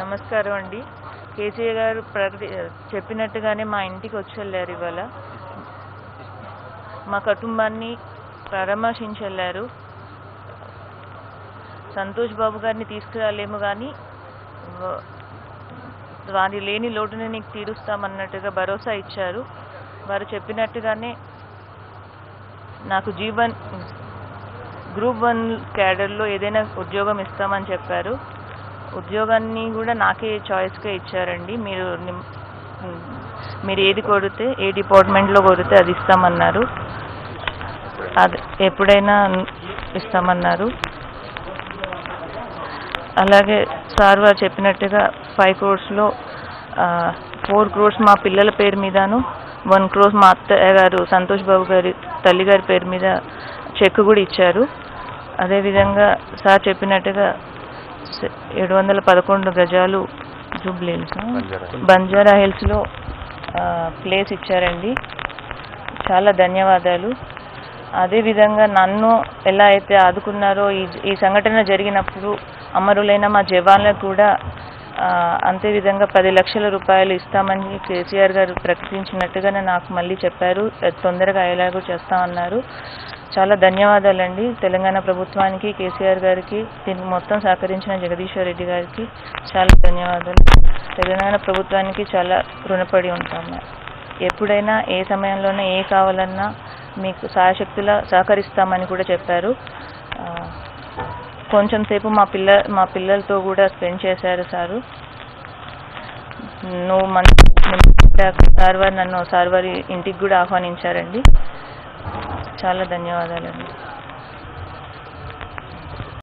నమస్కారం అండి. కేసీఆర్ గారు ప్రకటి చెప్పినట్టుగానే మా ఇంటికి వచ్చి వెళ్ళారు ఇవాళ. మా కుటుంబాన్ని పరామర్శించి వెళ్ళారు సంతోష్ బాబు గారిని తీసుకురాలేము కానీ వారి లేని లోటుని నీకు తీరుస్తామన్నట్టుగా భరోసా ఇచ్చారు. వారు చెప్పినట్టుగానే నాకు జీవన్ గ్రూప్ వన్ క్యాడర్లో ఏదైనా ఉద్యోగం ఇస్తామని చెప్పారు. ఉద్యోగాన్ని కూడా నాకే చాయిస్గా ఇచ్చారండి. మీరు నిమ్- మీరు ఏది కొడితే ఏ డిపార్ట్మెంట్లో కొడితే అది ఇస్తామన్నారు. అది ఎప్పుడైనా ఇస్తామన్నారు. అలాగే సార్ వారు చెప్పినట్టుగా ఫైవ్ క్రోర్స్లో ఫోర్ క్రోర్స్ మా పిల్లల పేరు మీదను. వన్ క్రోర్స్ మా అత్తయ్య గారు సంతోష్ బాబు గారి తల్లి గారి పేరు మీద చెక్ కూడా ఇచ్చారు. అదేవిధంగా సార్ చెప్పినట్టుగా ఏడు వందల పదకొండు గజాలు జూబ్లీ హిల్సా? బంజారా హిల్స్లో ప్లేస్ ఇచ్చారండి. చాలా ధన్యవాదాలు. అదేవిధంగా నన్ను ఎలా అయితే ఆదుకున్నారో ఈ ఈ సంఘటన జరిగినప్పుడు అమరులైన మా జవాన్లకు కూడా అంతే విధంగా పది లక్షల రూపాయలు ఇస్తామని కేసీఆర్ గారు ప్రకటించినట్టుగానే నాకు మళ్ళీ చెప్పారు. తొందరగా ఎలాగో చేస్తామన్నారు చాలా ధన్యవాదాలండి. తెలంగాణ ప్రభుత్వానికి కేసీఆర్ గారికి దీనికి మొత్తం సహకరించిన జగదీశ్వర్ రెడ్డి గారికి చాలా ధన్యవాదాలు. తెలంగాణ ప్రభుత్వానికి చాలా రుణపడి ఉంటాము ఎప్పుడైనా ఏ సమయంలోనే ఏ కావాలన్నా మీకు సాయశక్తుల సహకరిస్తామని కూడా చెప్పారు. కొంచెం సేపు మా పిల్ల మా పిల్లలతో కూడా స్పెండ్ చేశారు సారు. నువ్వు మన సార్ వారు నన్ను సార్ వారి ఇంటికి కూడా ఆహ్వానించారండి. చాలా ధన్యవాదాలండి.